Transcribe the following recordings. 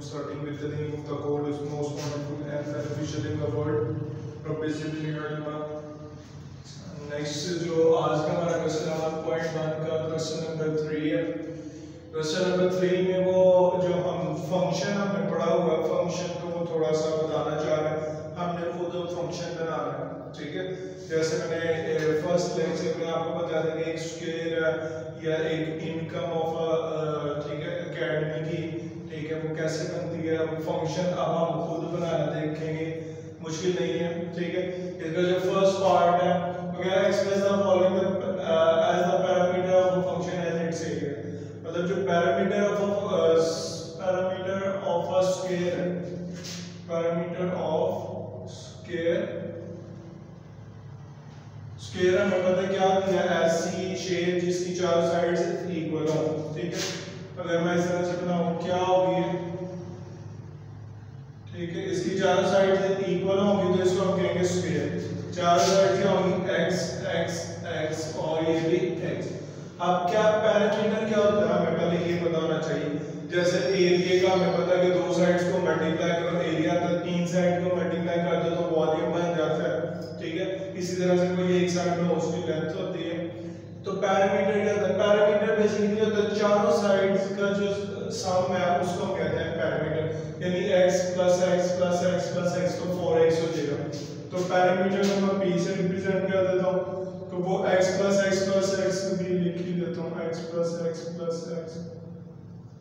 Starting with the name of the God who is most wonderful and beneficial in the world. Next जो आज का हमारा question number point one का question number three है। Question number three में वो जो हम फ़ंक्शन हमने पढ़ा हुआ फ़ंक्शन को वो थोड़ा सा बताना चाह रहे हैं। हमने खुद फ़ंक्शन बनाना है, ठीक है? जैसे मैंने फ़र्स्ट लेक्चर में आपको बता दें एक स्केयर या एक इनकम कैसे बनती है फ़ंक्शन अब हम खुद बनाना देखेंगे। मुश्किल नहीं है, ठीक है? इसका जो फ़र्स्ट पार्ट है वगैरह express the following as the perimeter of a function as its area मतलब जो perimeter of perimeter of a square perimeter of square square हमें पता है क्या दिया ऐसी शेप जिसकी चारों साइड्स इक्वल हो, ठीक है? अगर मैं इस तरह से बनाऊँ, क्या होगी ठीक है, इसकी चारों साइड इक्वल होंगी तो इसको हम कहेंगे स्क्वायर चारों साइड क्या होंगी x x x और ये भी x. अब क्या पैरामीटर क्या होता है हमें पहले ये पता होना चाहिए? जैसे एरिया का हमें पता है कि दो साइड्स को मल्टीप्लाई करो एरिया तो तीन साइड को मल्टीप्लाई कर दो तो वॉल्यूम बन जाता है। ठीक है, इसी तरह से कोई एक साइड में उसकी लेंथ होती है तो पैरामीटर क्या होता है पैरामीटर बेसिकली होता है चारों साइड्स का जो सम है उसको हम कहते हैं पैरामीटर। यानी x plus x plus x plus x तो 4x हो जाएगा। तो पैरामीटर को मैं p से रिप्रेजेंट कर देता हूँ। तो वो x plus x plus x भी लिख ही देता हूँ। x plus x plus x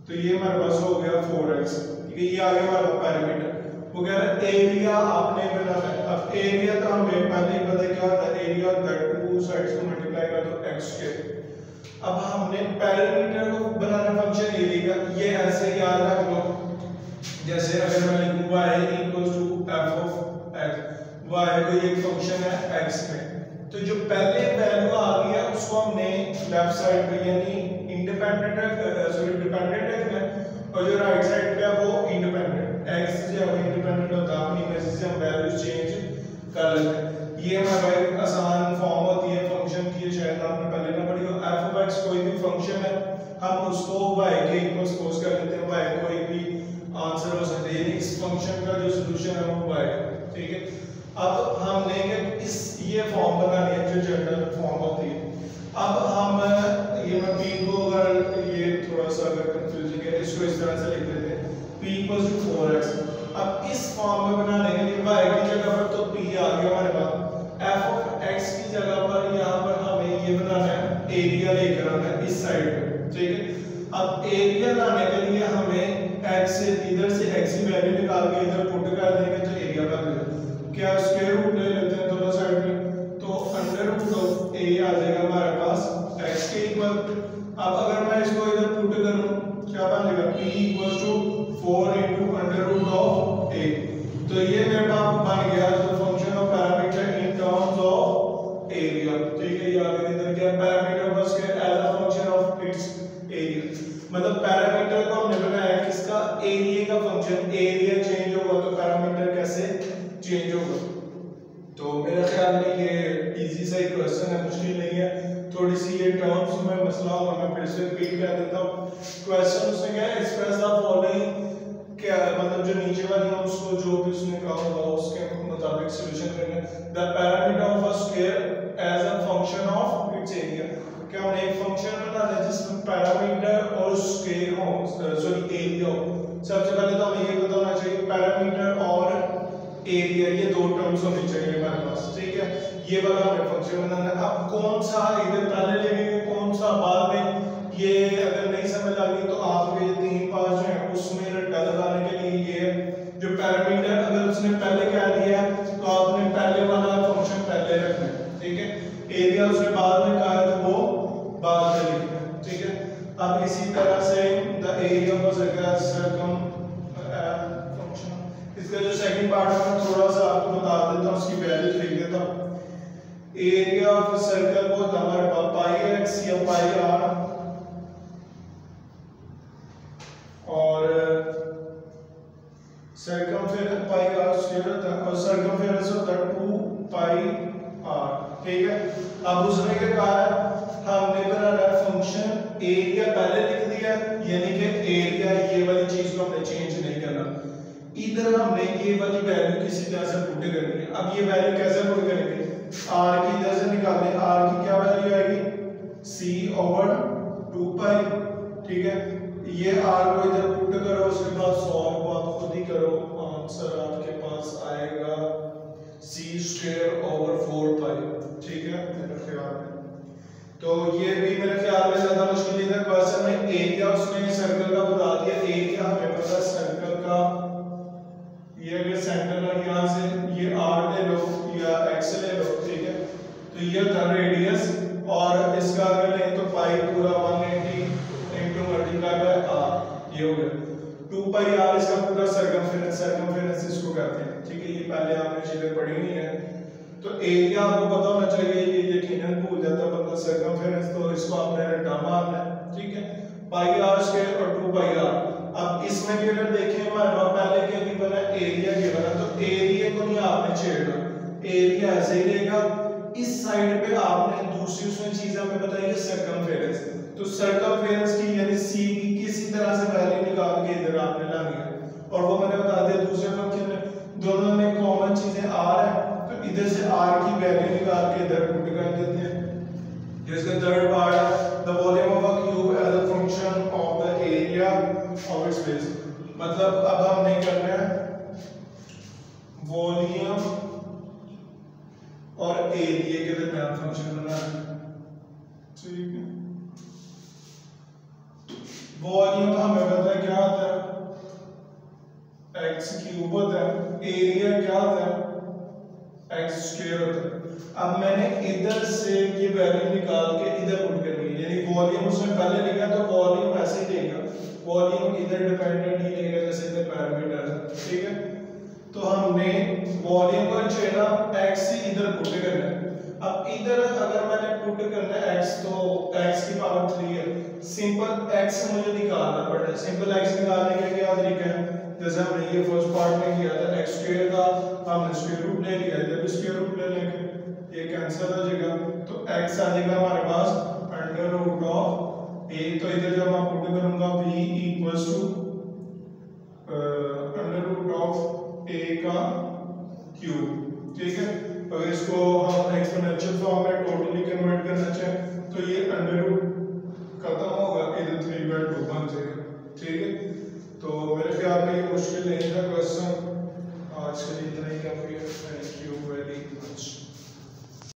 तो ये हमारे पास हो गया 4x ठीक है, ये आ गया हमारा पैरामीटर। वो कह रहा है एरिया आपने बनाना है। अब एरिया तो हमें पहले ही, पता क्या होता है? एरिया है टू साइड्स को मल्टीप्लाई कर दो एक्स के अब हमने पैरामीटर को बनाना हम उसको y के इक्वल सपोज़ कर लेते हैं y कोई भी आंसर हो सकता है। यानी इस फ़ंक्शन का जो सॉल्यूशन है वो y ठीक है? अब हम लेंगे इस, ये फॉर्म बनानी है जो जनरल फॉर्म होती है। अब हम, ये मैं p को अगर ये थोड़ा सा अगर कंफ्यूजिंग है इसको इस तरह से लिख देते हैं। P 4x अब इस फॉर्म में बनाने के लिए y की जगह पर तो p आ गया हमारे पास। F ऑफ़ x की जगह पर यहाँ पर हमें ये बनाना है एरिया लेकर आना है, इस साइड पे। ठीक है? अब एरिया लाने के लिए हमें x से इधर से x की वैल्यू निकाल के इधर पुट कर देंगे तो एरिया जाएगा क्या स्क्वायर रूट ले लेते हैं दोनों साइड में? तो अंडर रूट ऑफ़ a आ जाएगा हमारे पास x के इक्वल अब अगर मैं इसको इधर पुट करूँ, क्या बन जाएगा? P equals to 4 under root of a तो ये मतलब पैरामीटर को हमने बनाया किसका एरिया का फ़ंक्शन एरिया चेंज होगा तो पैरामीटर कैसे चेंज होगा? तो मेरे ख्याल में ये इजी सा ही क्वेश्चन है, मुश्किल नहीं है। थोड़ी सी ये टर्म्स में मसला होगा, मैं फिर से रिपीट कर देता हूँ। क्वेश्चन उसने क्या एक्सप्रेस द फॉलोइंग क्या मतलब जो नीचे वाली है उसको जो भी उसने कहा होगा, उसके मुताबिक सॉल्यूशन करना the perimeter of a square as a function of its area क्या हमने एक फ़ंक्शन जिसमें पैरामीटर और स्क्वायर हो सॉरी एरिया हो सबसे पहले तो हमें ये पता होना चाहिए पैरामीटर और एरिया ये दो टर्म्स होने चाहिए हमारे पास, ठीक है? ये वाला हमें फ़ंक्शन बनाना है। अब कौन सा इधर पहले लेंगे कौन सा बाद में? ये अगर नहीं समझ आ गई तो आप ये तीन पाँच जो है, उसमें रट्टा लगाने के लिए ये जो पैरामीटर अगर उसने पहले कह दिया तो आपने पहले वाला फ़ंक्शन पहले रखना है, ठीक है? एरिया उसने बाद है लिखना है, ठीक है? अब इसी तरह से the area of a circum इसका जो सेकंड पार्ट है, मैं थोड़ा सा आपको बता देता हूँ, उसकी वैल्यू लिख देता हूँ. एरिया ऑफ़ सर्कल वो हमारे पास पाई एक्स या पाई आर और सर्कमफेरेंस पाई आर स्क्वायर होता है और सर्कमफेरेंस होता है 2 पाई आर ठीक है? अब उसने क्या कहा है? हमने बनाना फ़ंक्शन एरिया पहले लिख दिया, यानी कि एरिया ये वाली चीज़ को हमने चेंज नहीं करना। इधर हमने ये वाली वैल्यू किसी तरह से पुट करनी है। अब ये वैल्यू कैसे पुट करेंगे? R की इधर से निकालते हैं r की क्या वैल्यू आएगी? C ओवर 2 पाई ठीक है? ये r को इधर पुट करो, उसके बाद सॉल्व आप खुद ही करो। आंसर आपके पास आएगा c स्क्वायर ओवर 4 पाई ठीक है? मेरे ख्याल में तो ये भी मेरे ख्याल में ज़्यादा मुश्किल नहीं था। क्वेश्चन में एरिया उसने सर्कल का बता दिया एरिया हमें पता सर्कल का। ये अगर सेंटर है यहाँ से ये r ले लो या x ले लो, ठीक है? तो ये था रेडियस और इसका अगर लें तो पाई पूरा 180 इनटू मल्टीप्लाई बाय r, ये हो गया। 2 पाई r इसका पूरा सरकमफेरेंस सरकमफेरेंस इसको कहते हैं। ठीक है, ये पहले आपने चीज़ें पढ़ी हुई हैं। तो एरिया आपको पता होना चाहिए, ये यकीनन भूल जाता बंदा सरकमफेरेंस तो इसको आपने रट्टा मारना है ठीक है? पाई r स्क्वायर और 2 पाई r अब इसमें भी अगर देखें, हमारे पास पहले क्या गिवन है एरिया गिवन है तो एरिया को नहीं आपने छेड़ना। एरिया ऐसे ही रहेगा। इस साइड पे आपने दूसरी उसमें चीज़ हमें बताई है सर्कमफेरेंस तो सर्कमफेरेंस की यानी सी की किसी तरह से वैल्यू निकाल के इधर आपने लानी है और वो मैंने बता दिया, दूसरे फ़ंक्शन में, दोनों में कॉमन चीज़ें आर है। इधर से आर की वैल्यू निकाल के इधर पुट कर देते हैं। जिसका थर्ड पार्ट है the volume of a cube as a function of the area of its base मतलब अब हमने करना है। वॉल्यूम और एरिया के दरमियान फ़ंक्शन बनाना ठीक है। वॉल्यूम हमें पता है क्या होता है? X क्यूब होता है। एरिया क्या होता है? X स्क्वायर होता है अब मैंने इधर से ये वैल्यू निकाल के इधर पुट करनी है यानी वॉल्यूम उसमें पहले लिखा तो वॉल्यूम ऐसे ही लेगा वॉल्यूम इधर डिपेंडेंट ही लेगा जैसे इधर पैरामीटर है। ठीक है? तो हमने वॉल्यूम को छेड़ा x से इधर पुट करना है। अब इधर अगर मैंने पुट करना है x तो x की पावर 3 है। सिंपल x मुझे निकालना पड़ता है। सिंपल x निकालने का क्या तरीका है? जैसे हमने ये फ़र्स्ट पार्ट में किया था, x स्क्वायर का, हमने स्क्वायर रूट ले लिया जब स्क्वायर रूट ले लेंगे, ये कैंसिल हो जाएगा। तो x आ जाएगा हमारे पास अंडर रूट ऑफ़ a तो इधर जब मैं पुट करूँगा, v equals to under root of a का क्यूब ठीक है? अगर इसको हम एक्सपोनेंशियल फॉर्म में टोटली